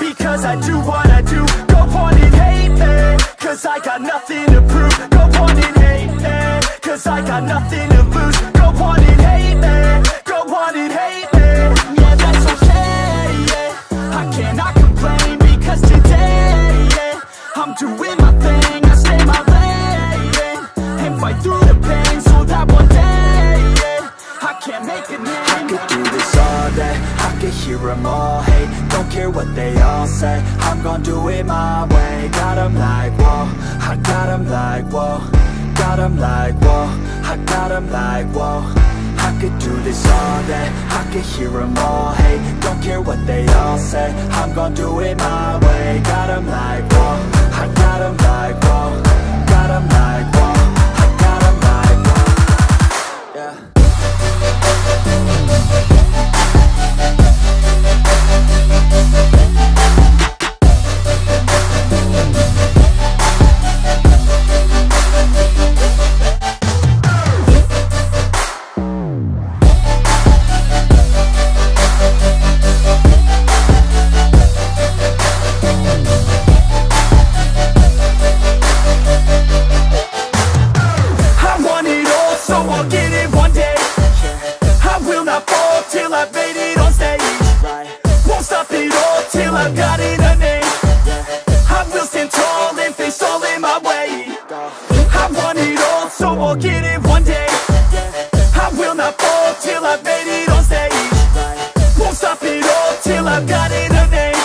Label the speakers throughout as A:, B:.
A: Because I do what I do. Go on and hate me Cause I got nothing to prove. Go on and hate me Cause I got nothing to lose. Go on and hate me Go on and hate me Yeah, that's okay, yeah. I cannot complain Because today, yeah I'm doing my thing I stay my lane And fight through the pain So that one day, yeah I can make a name.
B: I could do this all day could hear them all hate Don't care what they all say. I'm gon' do it my way. Got 'em like, whoa. I got 'em like, whoa. Got 'em like, whoa. I got 'em like, whoa. I could do this all day. I could hear them all. Hate Don't care what they all say. I'm gon' do it my way. Got 'em like, whoa. I got 'em like, whoa
A: till I've made it on stage. Won't stop it all till I've got it a name. I will stand tall and face all in my way. I want it all, so I'll get it one day. I will not fall till I've made it on stage. Won't stop it all till I've got it a name.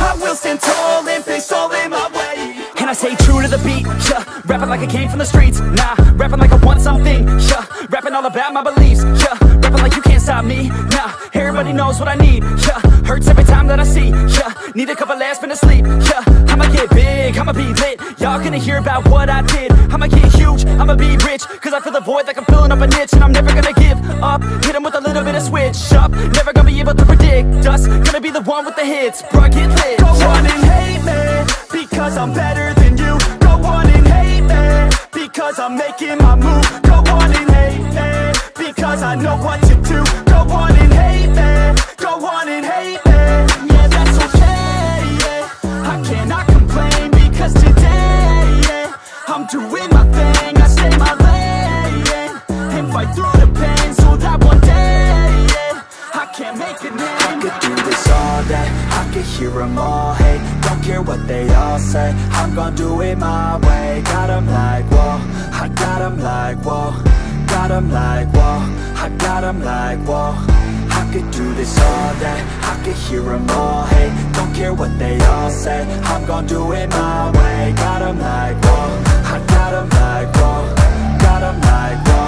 A: I will stand tall and face all in my way.
C: And I stay true to the beat, yeah. Rapping like I came from the streets, nah. Rapping like I want something, yeah. Rapping all about my beliefs, yeah Rapping like you can't stop me, nah Everybody knows what I need, yeah Hurts every time that I see, yeah Need a couple last minutes sleep, yeah I'ma get big, I'ma be lit. Y'all gonna hear about what I did. I'ma get huge, I'ma be rich. Cause I feel the void like I'm filling up a niche And I'm never gonna give up. Hit Hit 'em with a little bit of switch up. Never gonna be able to predict us. Gonna be the one with the hits, bruh, get lit.
A: Go on and hate me Because I'm better than you. Go on and hate me Because I'm making my move. Go on and Because I know what to do. Go on and hate me. Go on and hate me. Yeah, that's okay, yeah. I cannot complain Because today, yeah I'm doing my thing. I stay my lane. And fight through the pain So that one day, yeah I can make a name
B: I could do this all day. I could hear them all hate Don't care what they all say. I'm gonna do it my way. Got 'em like, whoa. I got 'em like, whoa I got 'em like, whoa I got 'em like, whoa I could do this all day. I could hear them all hey Don't care what they all say. I'm gon' do it my way. Got 'em like, whoa I got 'em like, whoa Got 'em like, whoa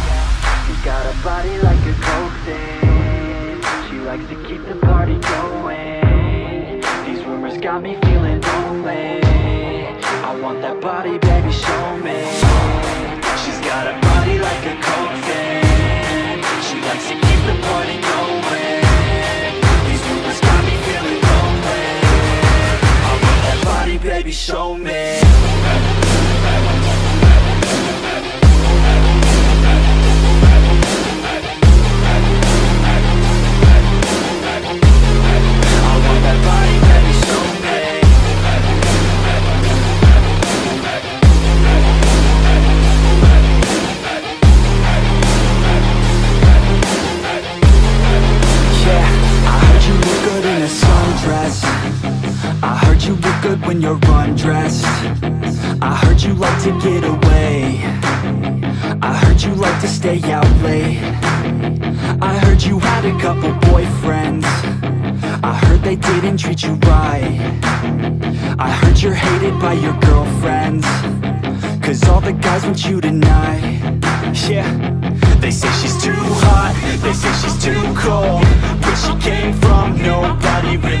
D: body like a coke She likes to keep the party going. These rumors got me
B: you're undressed I heard you like to get away. I heard you like to stay out late. I heard you had a couple boyfriends. I heard they didn't treat you right. I heard you're hated by your girlfriends. Cause all the guys want you tonight. Yeah. They say she's too hot. They say she's too cold. Where she came from Nobody really